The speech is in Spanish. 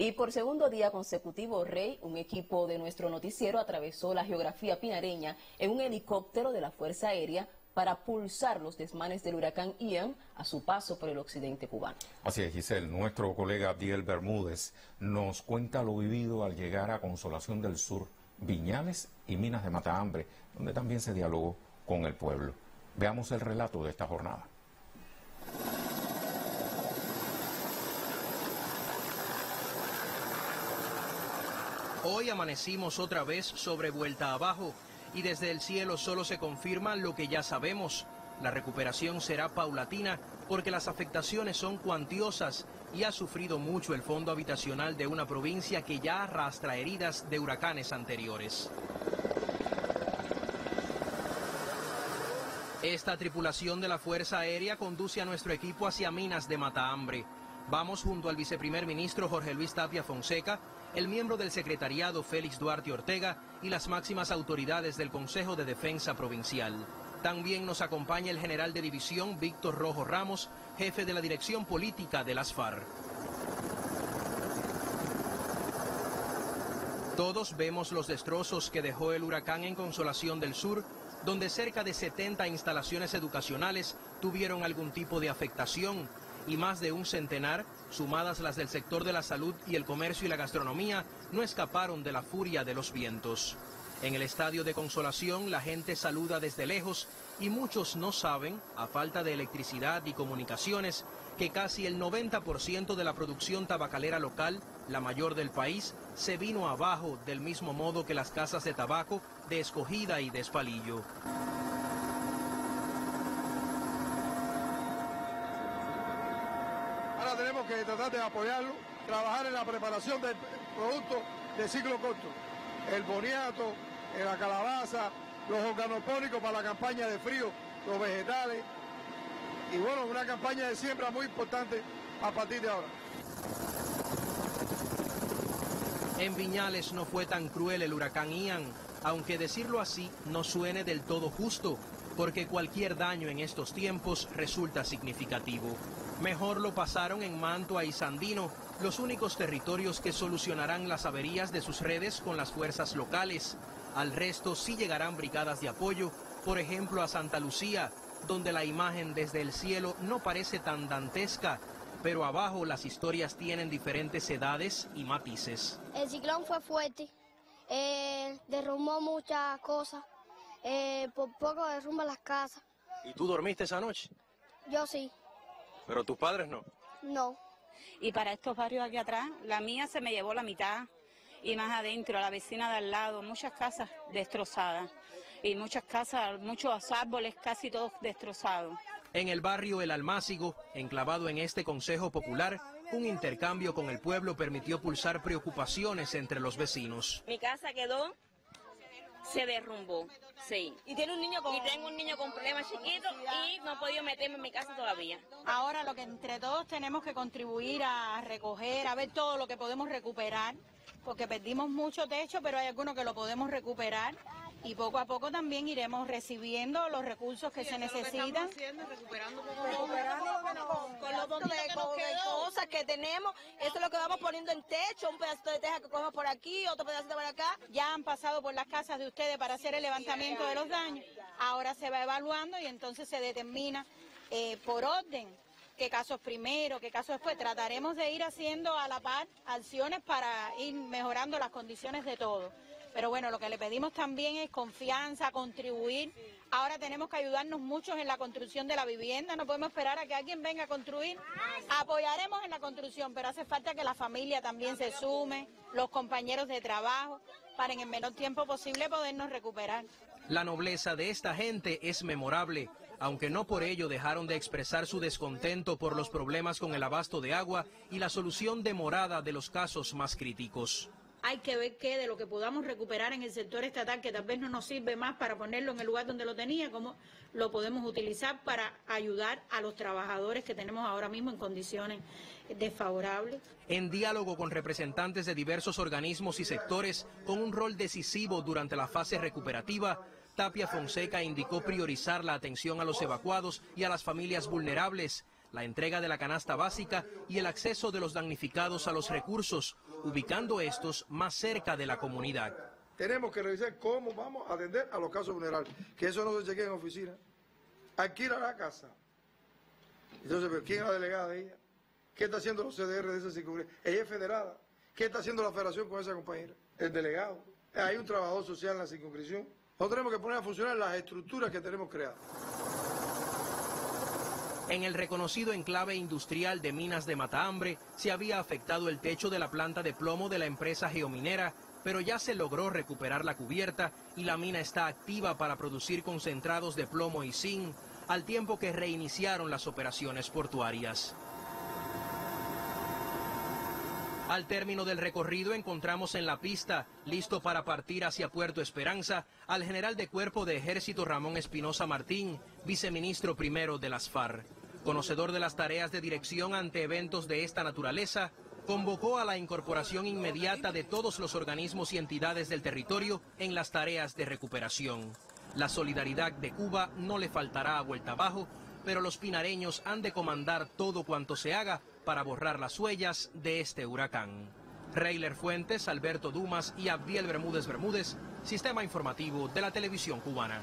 Y por segundo día consecutivo, Rey, un equipo de nuestro noticiero atravesó la geografía pinareña en un helicóptero de la Fuerza Aérea para pulsar los desmanes del huracán Ian a su paso por el occidente cubano. Así es, Giselle. Nuestro colega Abdiel Bermúdez nos cuenta lo vivido al llegar a Consolación del Sur, Viñales y Minas de Matahambre, donde también se dialogó con el pueblo. Veamos el relato de esta jornada. Hoy amanecimos otra vez sobre vuelta abajo y desde el cielo solo se confirma lo que ya sabemos. La recuperación será paulatina porque las afectaciones son cuantiosas y ha sufrido mucho el fondo habitacional de una provincia que ya arrastra heridas de huracanes anteriores. Esta tripulación de la Fuerza Aérea conduce a nuestro equipo hacia Minas de Matahambre. Vamos junto al viceprimer ministro Jorge Luis Tapia Fonseca, el miembro del secretariado Félix Duarte Ortega y las máximas autoridades del Consejo de Defensa Provincial. También nos acompaña el general de división Víctor Rojo Ramos, jefe de la dirección política de las FARC. Todos vemos los destrozos que dejó el huracán en Consolación del Sur, donde cerca de 70 instalaciones educacionales tuvieron algún tipo de afectación y más de un centenar, sumadas las del sector de la salud y el comercio y la gastronomía, no escaparon de la furia de los vientos. En el estadio de Consolación la gente saluda desde lejos y muchos no saben, a falta de electricidad y comunicaciones, que casi el 90% de la producción tabacalera local, la mayor del país, se vino abajo del mismo modo que las casas de tabaco de Escogida y de Espalillo. tenemos que tratar apoyarlo, trabajar en la preparación del producto de ciclo corto, el boniato, la calabaza, los organopónicos para la campaña de frío, los vegetales, y bueno, una campaña de siembra muy importante a partir de ahora. En Viñales no fue tan cruel el huracán Ian, aunque decirlo así no suene del todo justo, porque cualquier daño en estos tiempos resulta significativo. Mejor lo pasaron en Mantua y Sandino, los únicos territorios que solucionarán las averías de sus redes con las fuerzas locales. Al resto sí llegarán brigadas de apoyo, por ejemplo a Santa Lucía, donde la imagen desde el cielo no parece tan dantesca, pero abajo las historias tienen diferentes edades y matices. El ciclón fue fuerte, eh, derrumbó muchas cosas, eh, por poco derrumba las casas. ¿Y tú dormiste esa noche? Yo sí. ¿Pero tus padres no? No. Y para estos barrios aquí atrás, la mía se me llevó la mitad y más adentro, la vecina de al lado, muchas casas destrozadas y muchas casas, muchos árboles casi todos destrozados. En el barrio El Almácigo, enclavado en este Consejo Popular, un intercambio con el pueblo permitió pulsar preocupaciones entre los vecinos. Mi casa quedó se derrumbó, sí. Y tiene un niño con... Y tengo un niño con problemas chiquitos y no he podido meterme en mi casa todavía. Ahora lo que entre todos tenemos que contribuir a recoger, a ver todo lo que podemos recuperar, porque perdimos mucho techo, pero hay algunos que lo podemos recuperar y poco a poco también iremos recibiendo los recursos que se necesitan. recuperando, con, los dos de, cosas que tenemos, eso es lo que vamos poniendo en techo, un pedacito de teja que cogemos por aquí, otro pedacito por acá. Ya han pasado por las casas de ustedes para hacer el levantamiento de los daños, ahora se va evaluando y entonces se determina eh, por orden qué casos primero, qué casos después. Trataremos de ir haciendo a la par acciones para ir mejorando las condiciones de todos. Pero bueno, lo que le pedimos también es confianza, contribuir. Ahora tenemos que ayudarnos muchos en la construcción de la vivienda, no podemos esperar a que alguien venga a construir. Apoyaremos en la construcción, pero hace falta que la familia también se sume, los compañeros de trabajo, para en el menor tiempo posible podernos recuperar. La nobleza de esta gente es memorable, aunque no por ello dejaron de expresar su descontento por los problemas con el abasto de agua y la solución demorada de los casos más críticos hay que ver qué de lo que podamos recuperar en el sector estatal, que tal vez no nos sirve más para ponerlo en el lugar donde lo tenía, cómo lo podemos utilizar para ayudar a los trabajadores que tenemos ahora mismo en condiciones desfavorables. En diálogo con representantes de diversos organismos y sectores con un rol decisivo durante la fase recuperativa, Tapia Fonseca indicó priorizar la atención a los evacuados y a las familias vulnerables la entrega de la canasta básica y el acceso de los damnificados a los recursos, ubicando estos más cerca de la comunidad. Tenemos que revisar cómo vamos a atender a los casos vulnerables, que eso no se chequea en oficina. Alquila la casa. Entonces, ¿quién es la delegada de ella? ¿Qué está haciendo los CDR de esa circunstancia? Ella es federada. ¿Qué está haciendo la federación con esa compañera? El delegado. Hay un trabajador social en la circunscripción. Nosotros tenemos que poner a funcionar las estructuras que tenemos creadas. En el reconocido enclave industrial de minas de Matahambre se había afectado el techo de la planta de plomo de la empresa geominera, pero ya se logró recuperar la cubierta y la mina está activa para producir concentrados de plomo y zinc, al tiempo que reiniciaron las operaciones portuarias. Al término del recorrido encontramos en la pista, listo para partir hacia Puerto Esperanza, al general de cuerpo de ejército Ramón Espinosa Martín, viceministro primero de las FARC. Conocedor de las tareas de dirección ante eventos de esta naturaleza, convocó a la incorporación inmediata de todos los organismos y entidades del territorio en las tareas de recuperación. La solidaridad de Cuba no le faltará a vuelta abajo, pero los pinareños han de comandar todo cuanto se haga para borrar las huellas de este huracán. Reiler Fuentes, Alberto Dumas y Abdiel Bermúdez Bermúdez, Sistema Informativo de la Televisión Cubana.